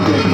keras